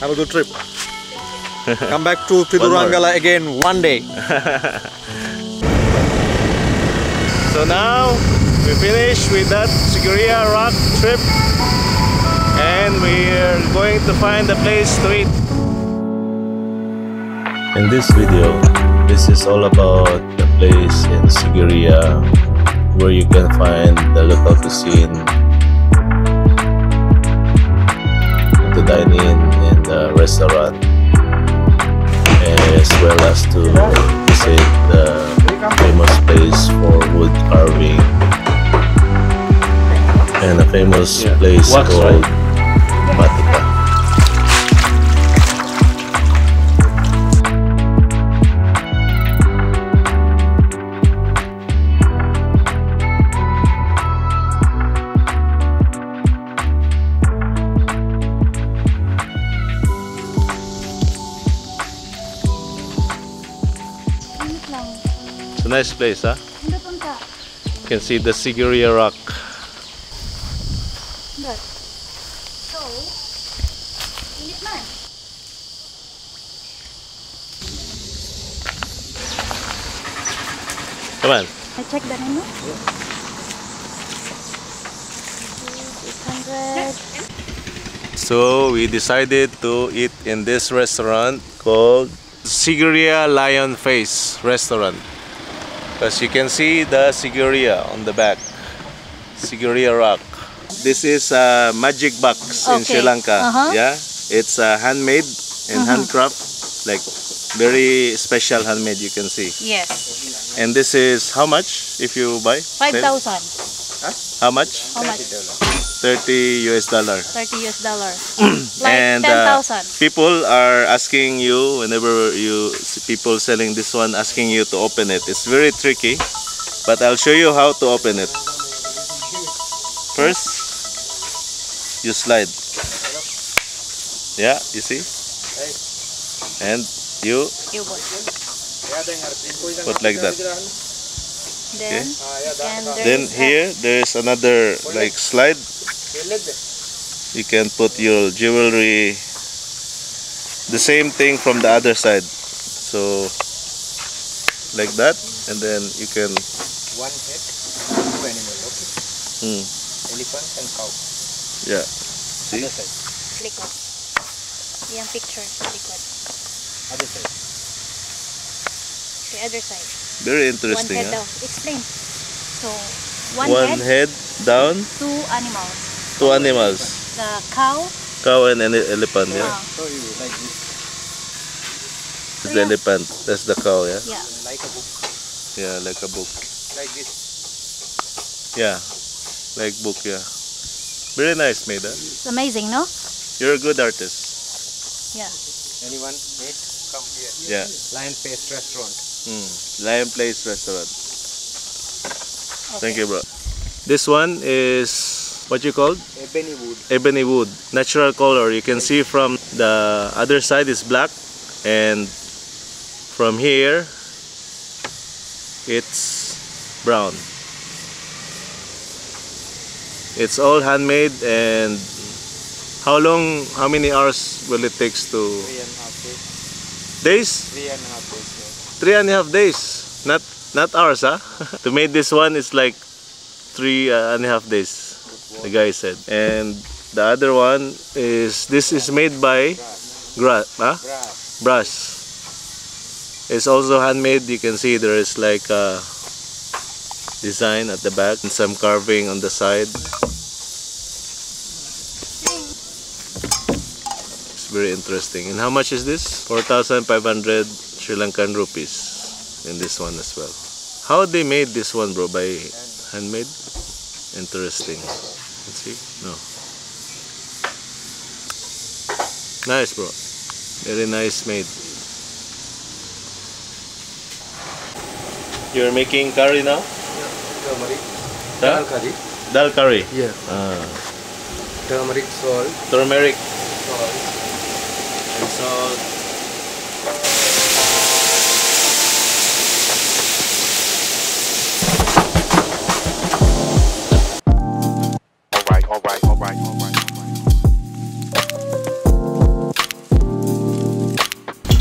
Have a good trip. Come back to Pidurangala again one day. So now we finish with that Sigiriya rock trip and we're going to find a place to eat. In this video, this is all about the place in Sigiriya where you can find the local cuisine to dine in in the restaurant as well as to visit the famous place for wood carving and a famous Yeah. place Wax, called Batika. Nice place, huh? You can see the Sigiriya rock. So. Come on. I check the menu. 800. So we decided to eat in this restaurant called Sigiriya Lion Face Restaurant. As you can see the Sigiriya on the back. Sigiriya Rock. This is a magic box in Sri Lanka. Uh-huh. Yeah, it's uh, handmade and handcraft, like very special handmade. You can see. Yes. And this is how much if you buy? 5,000. How much? How much? 30 US dollar. 30 US dollar. like and uh, 10,000. people are asking you whenever you see people selling this one asking you to open it. It's very tricky but i'll show you how to open it. First you slide. Yeah you see? And you You put like that Then, and there then here there's another like slide you can put your jewelry the same thing from the other side so like that and then you can One head, two animal. Okay. hmm, Elephant and cow. yeah see Other side. likod. Yung picture sa likod. Other side. The other side. Very interesting. One interesting head huh? daw. Explain. So, one, one head, head down two animals. two animals The cow, cow and an elephant yeah ah, So you like this, That's the elephant that's the cow yeah yeah. like a book, yeah like a book like this. yeah like book yeah very nice made huh? It's amazing, no? you're a good artist Yeah. Anyone need? Come here. yeah Lion Face Restaurant. Mm. Lion Face Restaurant. Okay. Thank you, bro. This one is what you called Ebony wood. ebony wood, natural color. You can see from the other side is black, and from here it's brown. It's all handmade, and how long? How many hours will it take to Three and a half days. days? Three and a half days. Three and a half days. Not not hours huh? To make this one is like three uh, and a half days the guy said. And the other one is this is made by grass huh? Brass it's also handmade. You can see there is like a design at the back and some carving on the side. It's very interesting. And how much is this? 4500 Sri Lankan rupees in this one as well. How they made this one bro? By handmade? Interesting. Let's see. No. Nice bro. Very nice made. You're making curry now? Turmeric. Dal curry. dal curry? Yeah. ah. Turmeric salt. turmeric. Salt. and salt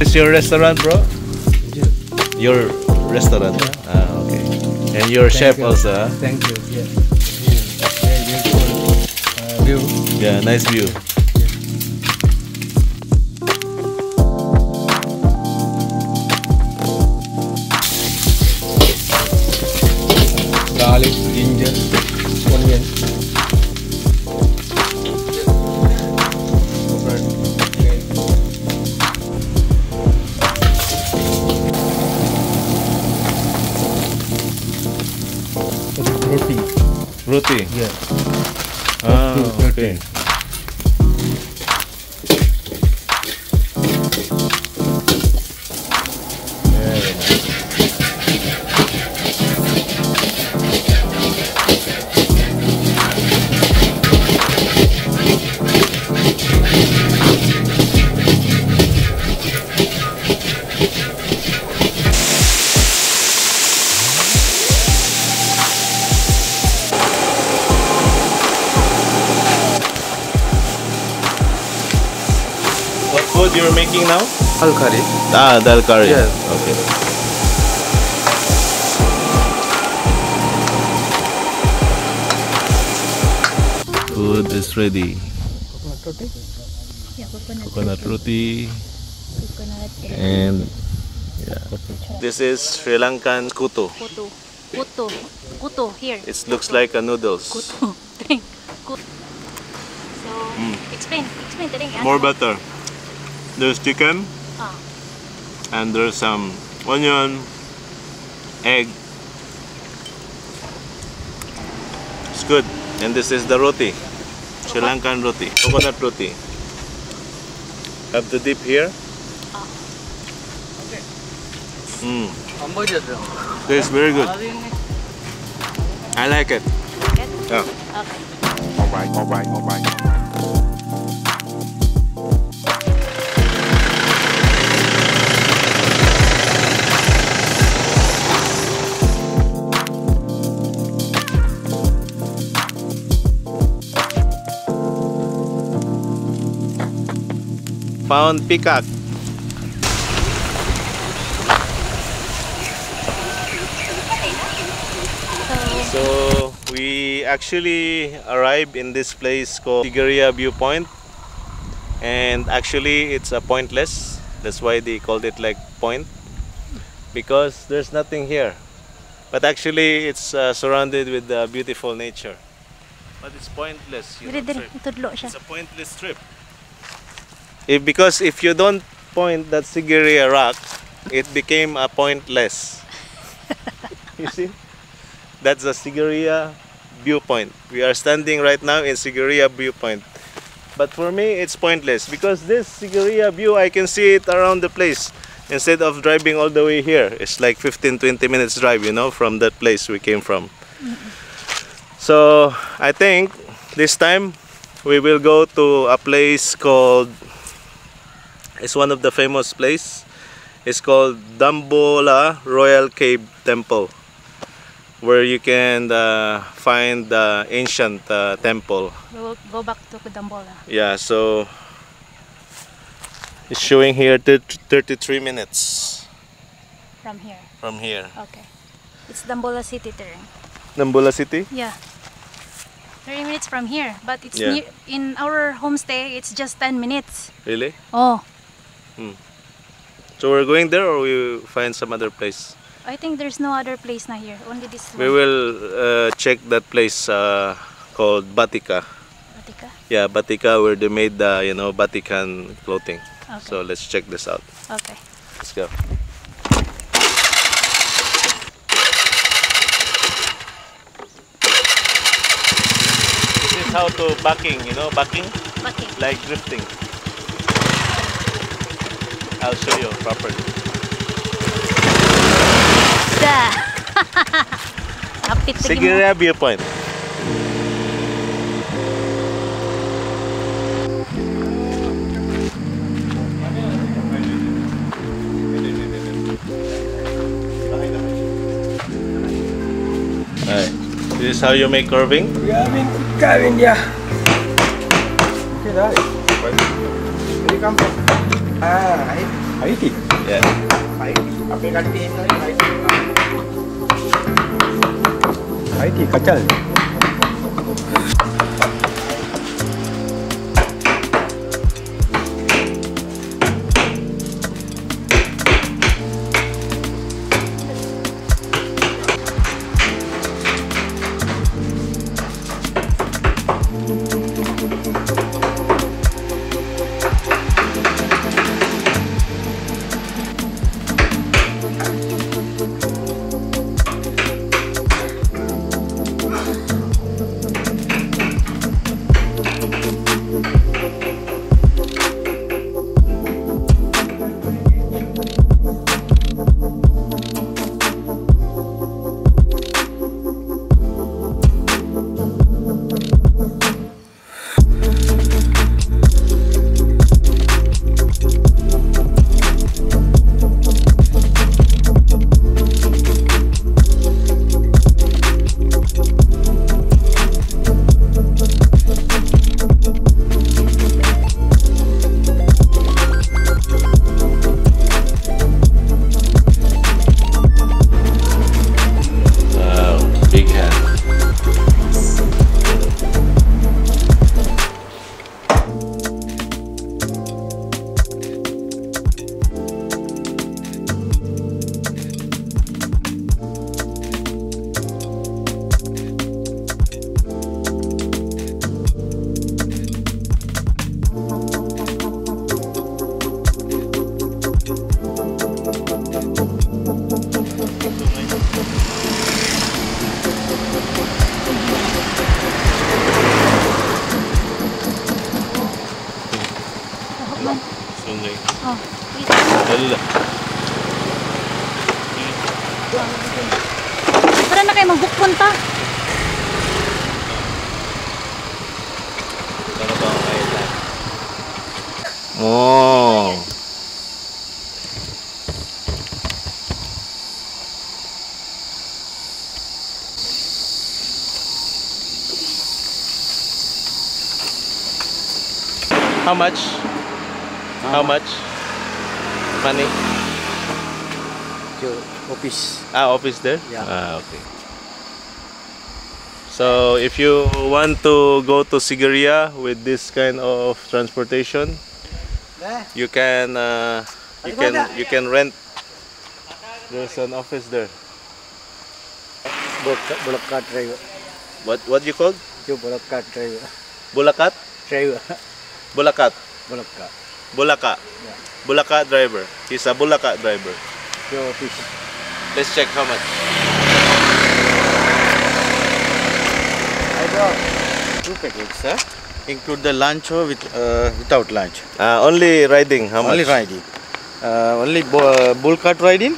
It's your restaurant, bro? Your restaurant. Ah, okay. And your chef you. also. Thank you. Yeah. Beautiful uh, view. Yeah, nice view. Garlic, ginger, onion. Roti. Yeah. Ah, okay. Ah, dal curry. Yes. Okay. Food is ready. Coconut roti. Yeah, coconut. Coconut roti Coconut. and yeah. This is Sri Lankan kottu. Kottu. Kottu. Kottu. Here. It looks like a noodles. Kottu. Drink. Kottu. So, explain. Explain. Drink. More butter. There's chicken. And there's some onion, egg. It's good. And this is the roti. Sri Lankan roti. Coconut roti. Have the dip here. Okay mm. Tastes very good. I like it. Yeah. Okay. Alright, alright, alright. Found peacock. So we actually arrived in this place called Sigiriya Viewpoint. And actually it's a pointless. That's why they called it like point. Because there's nothing here. But actually it's uh, surrounded with uh, beautiful nature. But it's pointless you know. It's a pointless trip if, because if you don't point that Sigiriya rock it became a pointless you see that's the Sigiriya viewpoint. We are standing right now in Sigiriya viewpoint. But for me, it's pointless because this Sigiriya view, I can see it around the place instead of driving all the way here. It's like 15 20 minutes drive, you know, from that place we came from. So I think this time we will go to a place called, it's one of the famous place. It's called Dambulla Royal Cave Temple where you can uh, find the ancient uh, temple. We will go back to Dambulla. Yeah, so it's showing here 33 minutes From here. from here. Okay. It's Dambulla City, Tereng. Dambulla City? Yeah. 30 minutes from here. But it's Yeah. near, in our homestay, it's just 10 minutes. Really? Oh, So we're going there or we find some other place? I think there's no other place na here. Only this We will uh, check that place uh, called Batika. Batika. Yeah, Batika where they made the, you know, Vatican clothing. Okay. So let's check this out. Okay. Let's go. This is how to backing, you know, backing Okay. like drifting. I'll show you properly. Da! Kapit lagi mo. Sigiriya viewpoint. Alright. This is how you make curving. Ya, min kawin dia. Okay dah. Where you come from? ආ IT IT අපේ කට්ටිය ඉන්නවනේ IT IT කචල් How much? How much? Money? Your office. Ah, office there? Yeah. Ah, okay. So if you want to go to Sigiriya with this kind of transportation, you can uh, you can you can rent. There's an office there. Bullock cart driver. What what you call? Your Bulakat driver. Bulakat? Driver. Bulakat. Bullock cart. Bulaka. Yeah. Bulaka driver. He's a Bulaka driver. Your office. Let's check how much. I got two packages, sir. Include the lunch or with uh, without lunch. Uh, only riding. How only much? riding. Uh, only bu- uh, bull cart riding.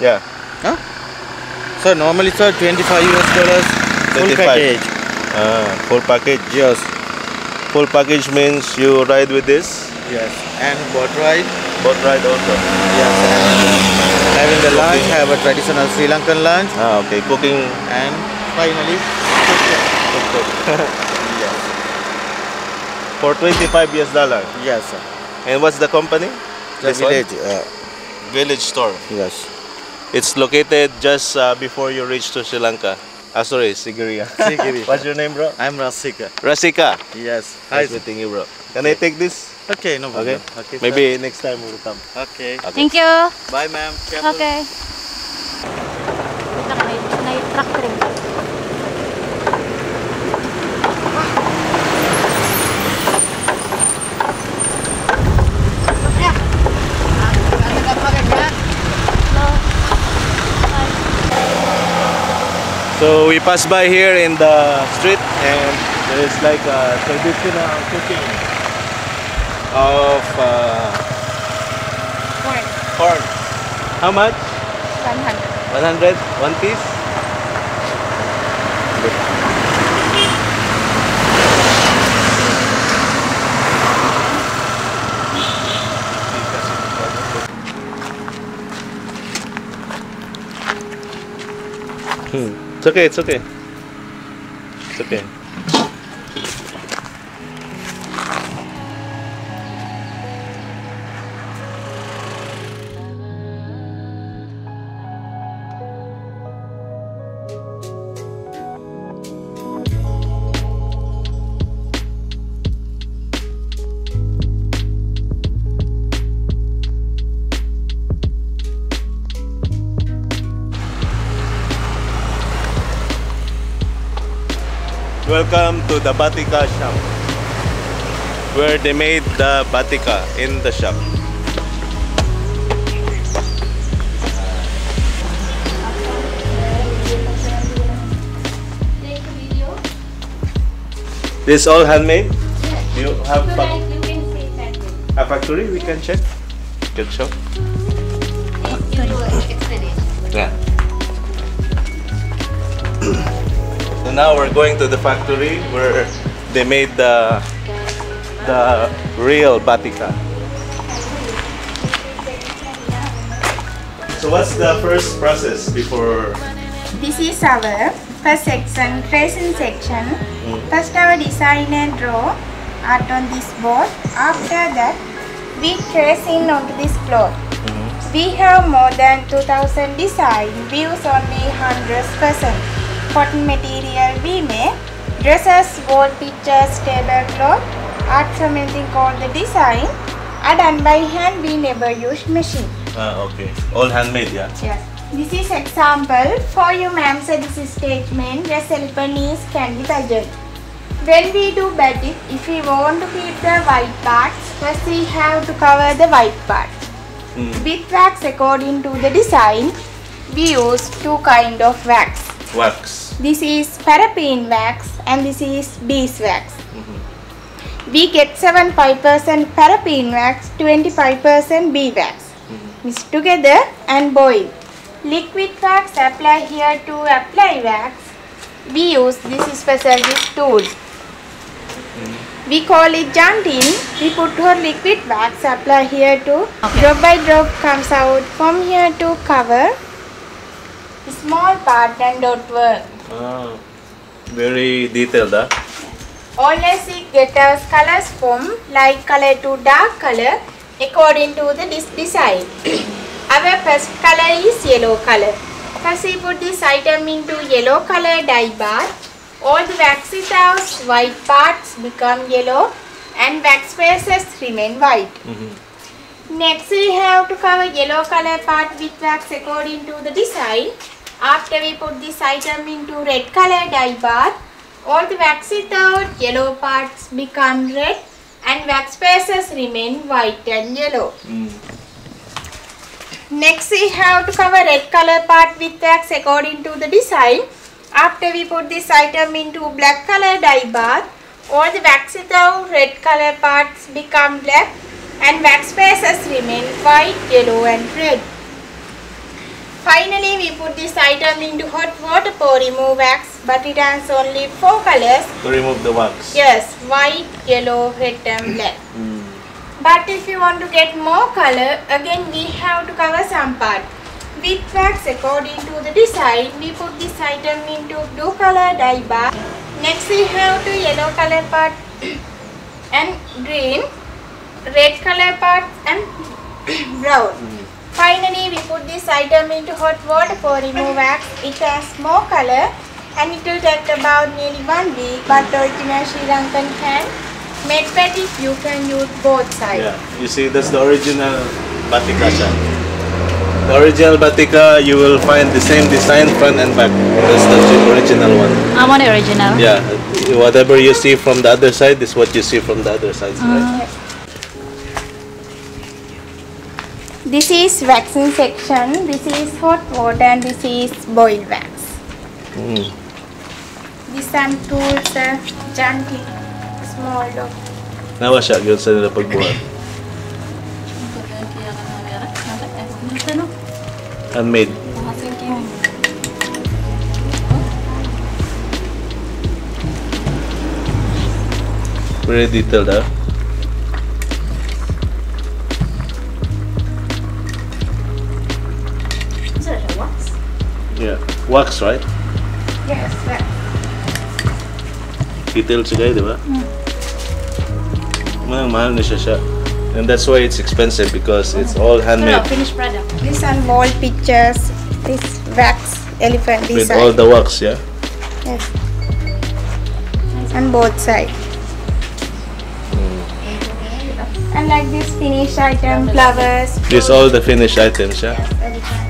Yeah. So normally, sir, 25 US dollars full 25. package. Ah, full package. Yes. Full package means you ride with this. Yes. And boat ride. Boat ride also. Yes. And having the lunch, have a traditional Sri Lankan lunch, Ah, okay. Cooking. and finally, yes. For 25 US dollar. Yes, sir. And what's the company? The This village. Uh, Village store. yes. It's located just uh, before you reach to Sri Lanka. Ah, sorry, Sigiriya. Sigiriya. What's your name, bro? I'm Rasika. Rasika. Yes. Nice meeting you, bro. Can I take this? Okay, no Okay. problem. Okay. sir. Maybe next time we'll come. Okay. okay. Thank you. Bye, ma'am. Careful. Okay. Naka, may, may truck rin. So we pass by here in the street and there is like a traditional cooking of uh, Corn. corn. How much? 100. 100? One piece? Hmm. It's okay, it's okay. It's okay. The Batika shop where they made the Batika in the shop. Take a video. This all handmade? Yes. You have So like you can say a factory we can check? Can show? You do explanation. Yeah. Now we're going to the factory where they made the the real batika. So what's the first process before? This is our first section, tracing section. Mm. First our design and draw art on this board. After that, we tracing onto this cloth. Mm-hmm. We have more than 2000 design. Use only 100% cotton material we make. Dresses, wall pictures, tablecloth, art from anything called the design are done by hand. We never use machine. Ah, okay. All handmade, yeah. Yes. This is example for you ma'am so this is statement where elephant is Kandy pageant. When we do batik, if we want to keep the white parts, first we have to cover the white part. Mm. With wax according to the design, we use two kind of wax. Wax. This is paraffin wax and this is beeswax. Mm-hmm. We get 75% paraffin wax, 25% bee wax. Mm-hmm. Mix together and boil. Liquid wax apply here to apply wax. We use this special this tool. Mm-hmm. We call it jantin. We put her liquid wax apply here to drop by drop comes out from here to cover small part and dot work. Ah, very detailed, ah. Always get us colors from light color to dark color according to the design. Our first color is yellow color. First we put this item into yellow color dye bath. All the waxy towels, white parts become yellow and wax spaces remain white. Next we have to cover yellow color part with wax according to the design. After we put this item into red color dye bath, all the waxy third yellow parts become red and wax spaces remain white and yellow. Mm. Next we have to cover red color part with wax according to the design. After we put this item into black color dye bath, all the waxy third red color parts become black and wax spaces remain white, yellow and red. Finally, we put this item into hot water for remove wax, but it has only four colors. To remove the wax. Yes, white, yellow, red and black. Hmm. But if you want to get more color, again we have to cover some part. With wax according to the design, we put this item into blue color dye bar. Next we have to yellow color part and green, red color part and brown. Hmm. Finally, we put this item into hot water for remove wax. It has more color and it will take about nearly one week. But original Sri Lankan hand made batik, you can use both sides. Yeah, you see, that's the original batika siya. The original batika, you will find the same design front and back. That's the original one. I want the original. Yeah, whatever you see from the other side is what you see from the other side. Right? Uh-huh. This is waxing section, this is hot water and this is boiled wax. Mm. This one tools, uh, junkie, small dog. Nawa siya, yun sa nila pagbuhat. Handmade. Very detailed, ah. Yeah. Wax, right? Yes, wax. Detailed siya guys, di ba? Hmm. Mahal, mahal na siya siya. And that's why it's expensive because it's all handmade No, finished product. This one wall pictures, this wax elephant with all the wax, yeah? Yes. On both sides. Hmm. And like this finished item, flowers. This all the finished items, yeah? elephant.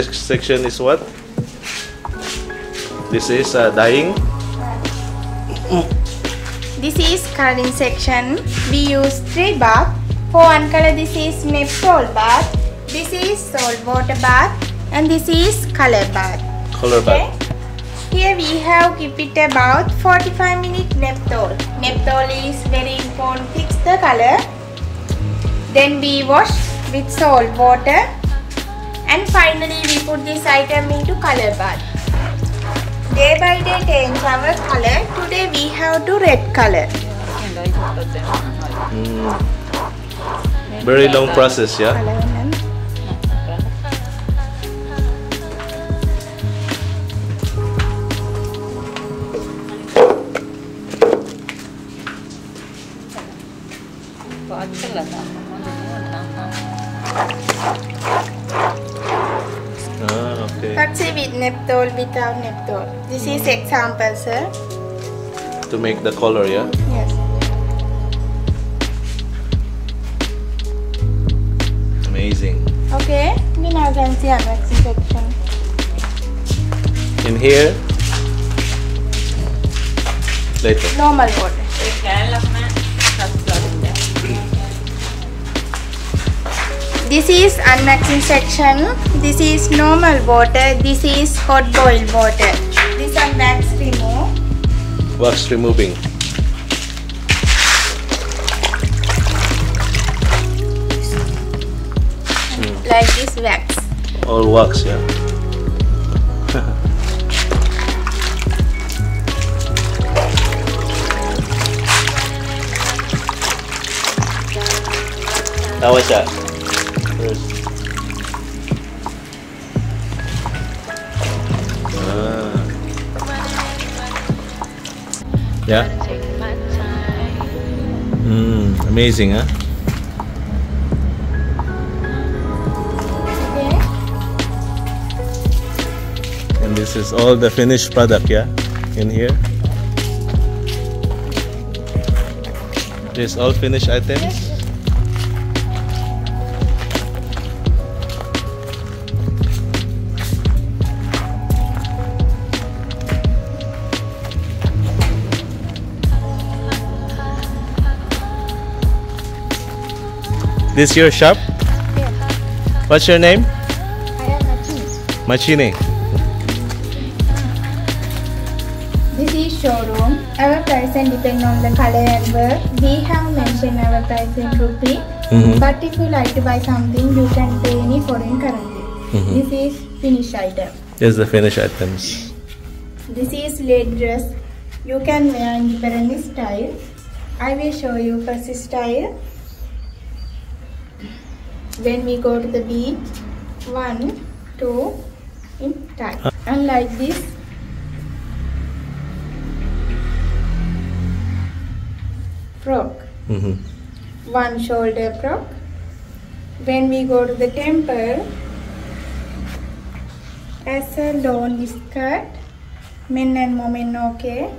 Section is what? This is uh, dyeing. This is coloring section. We use three bath. For one color, this is Neptol bath. This is salt water bath. And this is color bath. Color Okay. bath. Here we have keep it about 45 minute Neptol. Neptol is very important fix the color. Then we wash with salt water. And finally we put this item into color bath. Day by day change our color. Today we have to red color. Mm. Very long process, yeah. Neptol without Neptol. This is hmm. example, sir. To make the color, yeah. Yes. Amazing. Okay. We now can see unboxing section. In here. Later. Normal water. This is unboxing section. This is normal water. This is hot boiled water. This are wax remove. Wax removing. Like this wax. All wax, yeah. How was that? Yeah. Mm, amazing, huh? Okay. And this is all the finished product, yeah, in here. This all finished items. This your shop? What's your name? I am Achini. Machine. This is showroom. Our price and depend on the color and work. We have mentioned our price in rupee. Mhm. But if you like to buy something, you can pay any foreign currency. Mhm. This is finished item. There's the finished items. This is late dress. You can wear in different style. I will show you first style. When we go to the beach, one, two, in tie. And like this, frock. hmm one shoulder frock. When we go to the temple, as a long skirt, men and women okay,